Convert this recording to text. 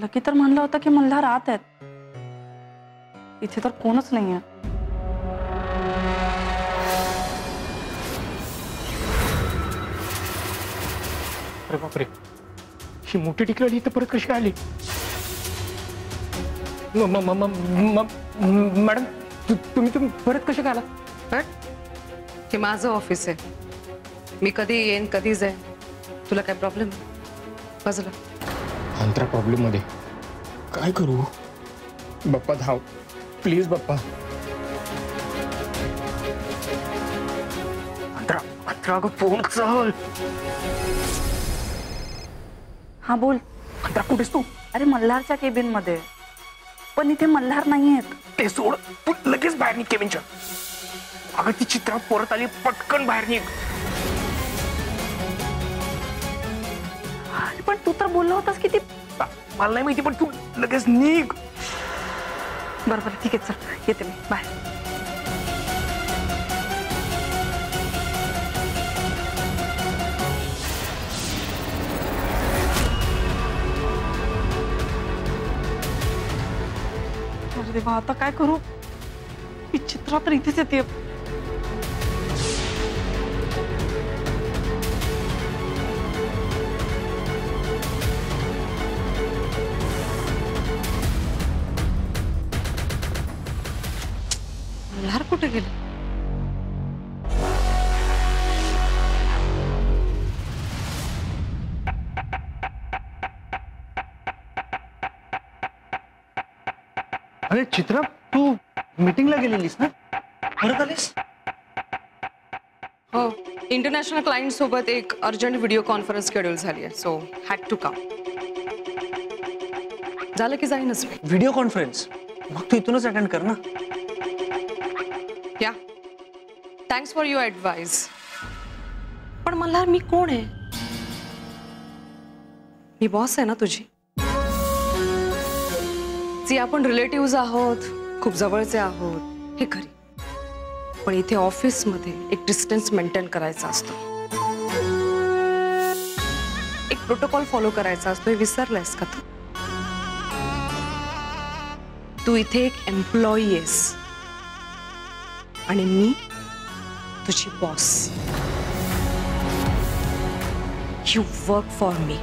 Lucky तर म्हणलं होतं की मल्हार आत आहेत. इथे तर कोणच नाहीये अरे बापरे. ही मोठी टिकली इथं परत कशी आली? म- म- म- म- म- मॅडम तुम्ही तुम्ही परत कसे काय आलात? हे? माझं ऑफ़िस आहे. मी कधी येईन कधी जाईन. तुला काय प्रॉब्लेम बाजूला अंतरा प्रॉब्लेम मध्ये. काय करू? बाप्पा धाव. प्लीज़ बाप्पा. अंतरा अंतरा अगं फ़ोन चल हा बोल. अंतरा कुठेस तू? अरे मल्हारच्या केबिन मध्ये पण इथे मल्हार नाहीयेत. ते सोड. तू लगेच बाहेर निघ केविनच्या अगं ती चित्रा परत आली पटकन बाहेर निघ. पण तू तर बोलला होतास की ती मला नाही माहिती, पण तू लगेच निघ. बरं बरं, ठीक आहे, चल, येते मी. बाय देवा, आता काय करू? ही चित्रा तर इथेच येते. मल्हार कुठे गेले अरे चित्रा तू मीटिंगला गेलेलीस ना? परत आलीस? हो इंटरनॅशनल क्लायंट सोबत एक अर्जंट व्हिडिओ कॉन्फरन्स शेड्यूल झाली आहे सो हॅड टू कम झालं की जाईनच मी. व्हिडिओ कॉन्फरन्स मग तू इथूनच अटेंड कर ना. थँक्स फॉर युअर ॲडवाईस पण मल्हार, मी कोण आहे? मी बॉस आहे ना तुझी? जी, आपण रिलेटिव्ह आहोत, खूप जवळचे आहोत, हे खरी. पण इथे ऑफिसमध्ये एक डिस्टन्स मेंटेन करायचा असतो. एक प्रोटोकॉल फॉलो करायचा असतो, हे विसरलायस का तू? तू इथे एक एम्प्लॉई आहेस. आणि मी तुझी boss you work for me